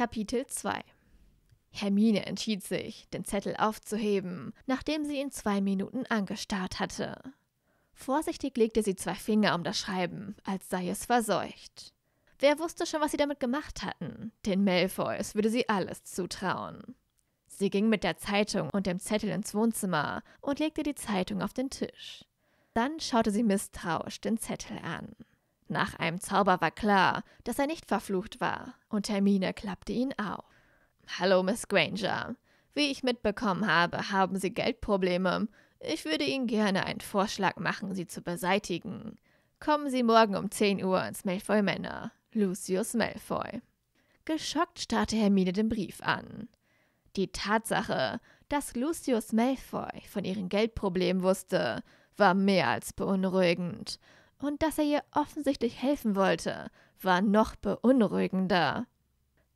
Kapitel 2 Hermine entschied sich, den Zettel aufzuheben, nachdem sie ihn zwei Minuten angestarrt hatte. Vorsichtig legte sie zwei Finger um das Schreiben, als sei es verseucht. Wer wusste schon, was sie damit gemacht hatten? Den Malfoys würde sie alles zutrauen. Sie ging mit der Zeitung und dem Zettel ins Wohnzimmer und legte die Zeitung auf den Tisch. Dann schaute sie misstrauisch den Zettel an. Nach einem Zauber war klar, dass er nicht verflucht war, und Hermine klappte ihn auf. Hallo, Miss Granger. Wie ich mitbekommen habe, haben Sie Geldprobleme. Ich würde Ihnen gerne einen Vorschlag machen, sie zu beseitigen. Kommen Sie morgen um 10 Uhr ins Malfoy Manor. Lucius Malfoy. Geschockt starrte Hermine den Brief an. Die Tatsache, dass Lucius Malfoy von ihren Geldproblemen wusste, war mehr als beunruhigend. Und dass er ihr offensichtlich helfen wollte, war noch beunruhigender.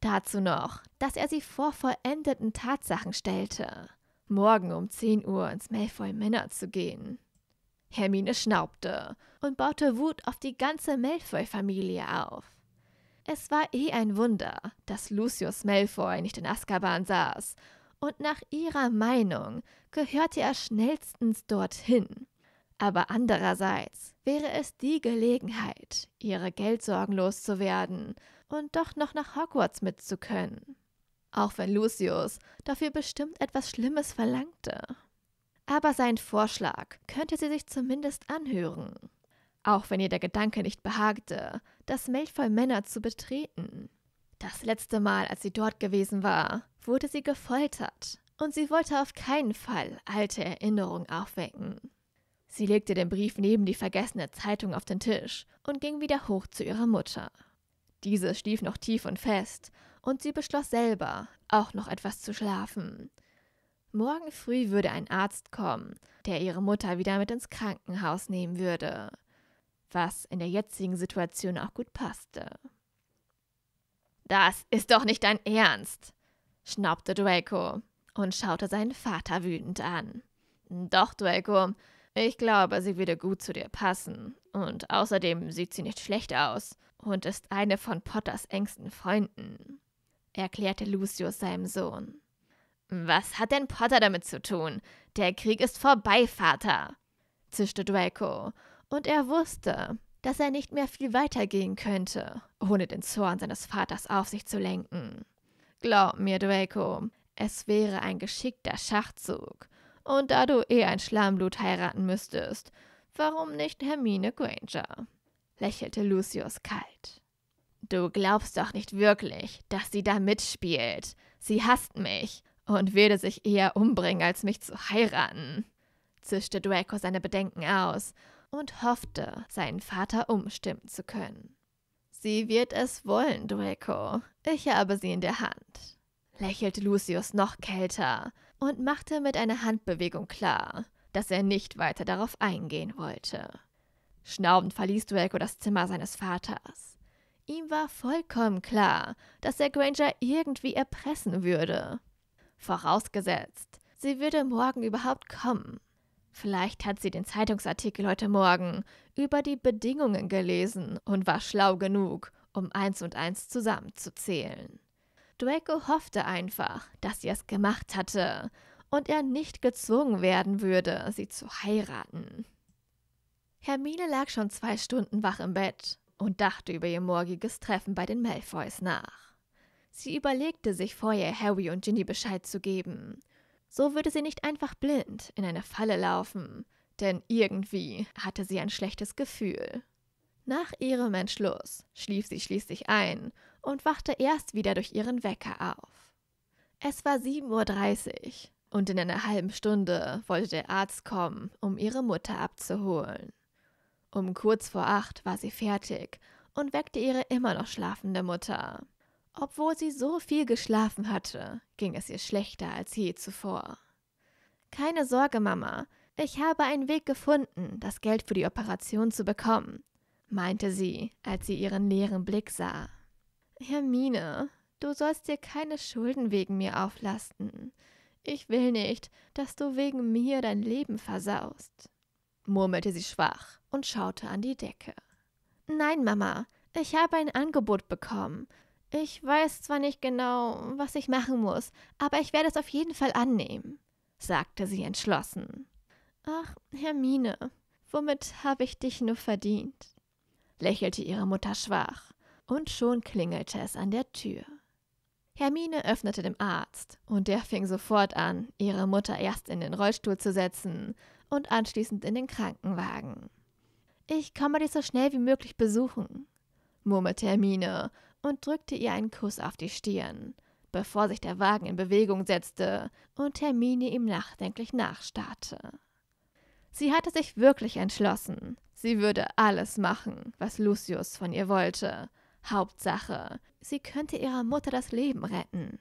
Dazu noch, dass er sie vor vollendeten Tatsachen stellte, morgen um 10 Uhr ins Malfoy Manor zu gehen. Hermine schnaubte und baute Wut auf die ganze Malfoy-Familie auf. Es war eh ein Wunder, dass Lucius Malfoy nicht in Azkaban saß, und nach ihrer Meinung gehörte er schnellstens dorthin. Aber andererseits wäre es die Gelegenheit, ihre Geldsorgen loszuwerden und doch noch nach Hogwarts mitzukönnen. Auch wenn Lucius dafür bestimmt etwas Schlimmes verlangte. Aber sein Vorschlag könnte sie sich zumindest anhören auch wenn ihr der Gedanke nicht behagte, das Malfoy Männer zu betreten. Das letzte Mal, als sie dort gewesen war, wurde sie gefoltert, und sie wollte auf keinen Fall alte Erinnerungen aufwecken. Sie legte den Brief neben die vergessene Zeitung auf den Tisch und ging wieder hoch zu ihrer Mutter. Diese schlief noch tief und fest, und sie beschloss selber, auch noch etwas zu schlafen. Morgen früh würde ein Arzt kommen, der ihre Mutter wieder mit ins Krankenhaus nehmen würde was in der jetzigen Situation auch gut passte. Das ist doch nicht dein Ernst, schnaubte Draco und schaute seinen Vater wütend an. Doch, Draco, ich glaube, sie würde gut zu dir passen. Und außerdem sieht sie nicht schlecht aus und ist eine von Potters engsten Freunden, erklärte Lucius seinem Sohn. Was hat denn Potter damit zu tun? Der Krieg ist vorbei, Vater, zischte Draco und er wusste, dass er nicht mehr viel weitergehen könnte, ohne den Zorn seines Vaters auf sich zu lenken. Glaub mir, Draco, es wäre ein geschickter Schachzug. Und da du eh ein Schlammblut heiraten müsstest, warum nicht Hermine Granger? lächelte Lucius kalt. Du glaubst doch nicht wirklich, dass sie da mitspielt. Sie hasst mich und würde sich eher umbringen, als mich zu heiraten, zischte Draco seine Bedenken aus und hoffte, seinen Vater umstimmen zu können. Sie wird es wollen, Draco. Ich habe sie in der Hand, lächelte Lucius noch kälter und machte mit einer Handbewegung klar, dass er nicht weiter darauf eingehen wollte. Schnaubend verließ Draco das Zimmer seines Vaters. Ihm war vollkommen klar, dass er Granger irgendwie erpressen würde. Vorausgesetzt, sie würde morgen überhaupt kommen. Vielleicht hat sie den Zeitungsartikel heute Morgen über die Bedingungen gelesen und war schlau genug, um eins und eins zusammenzuzählen. Draco hoffte einfach, dass sie es gemacht hatte und er nicht gezwungen werden würde, sie zu heiraten. Hermine lag schon zwei Stunden wach im Bett und dachte über ihr morgiges Treffen bei den Malfoys nach. Sie überlegte sich vorher, Harry und Ginny Bescheid zu geben so würde sie nicht einfach blind in eine Falle laufen, denn irgendwie hatte sie ein schlechtes Gefühl. Nach ihrem Entschluss schlief sie schließlich ein und wachte erst wieder durch ihren Wecker auf. Es war 7.30 Uhr und in einer halben Stunde wollte der Arzt kommen, um ihre Mutter abzuholen. Um kurz vor acht war sie fertig und weckte ihre immer noch schlafende Mutter. Obwohl sie so viel geschlafen hatte, ging es ihr schlechter als je zuvor. Keine Sorge, Mama, ich habe einen Weg gefunden, das Geld für die Operation zu bekommen, meinte sie, als sie ihren leeren Blick sah. Hermine, du sollst dir keine Schulden wegen mir auflasten. Ich will nicht, dass du wegen mir dein Leben versaust, murmelte sie schwach und schaute an die Decke. Nein, Mama, ich habe ein Angebot bekommen Ich weiß zwar nicht genau, was ich machen muss, aber ich werde es auf jeden Fall annehmen, sagte sie entschlossen. Ach, Hermine, womit habe ich dich nur verdient? Lächelte ihre Mutter schwach, und schon klingelte es an der Tür. Hermine öffnete dem Arzt, und der fing sofort an, ihre Mutter erst in den Rollstuhl zu setzen und anschließend in den Krankenwagen. Ich komme dich so schnell wie möglich besuchen, murmelte Hermine und drückte ihr einen Kuss auf die Stirn, bevor sich der Wagen in Bewegung setzte und Hermine ihm nachdenklich nachstarrte. Sie hatte sich wirklich entschlossen. Sie würde alles machen, was Lucius von ihr wollte. Hauptsache, sie könnte ihrer Mutter das Leben retten.